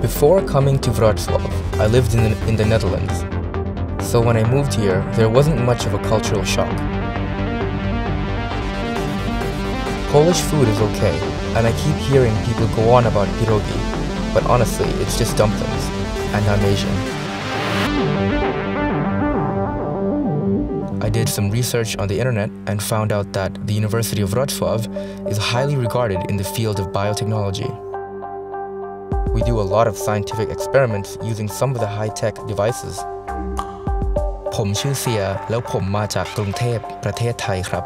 Before coming to Wrocław, I lived in the, in the Netherlands. So when I moved here, there wasn't much of a cultural shock. Polish food is okay, and I keep hearing people go on about pierogi, but honestly, it's just dumplings, and I'm Asian. I did some research on the internet and found out that the University of Wrocław is highly regarded in the field of biotechnology We do a lot of scientific experiments using some of the high-tech devices. ผมชื่อเซียแล้วผมมาจากกรุงเทพประเทศไทยครับ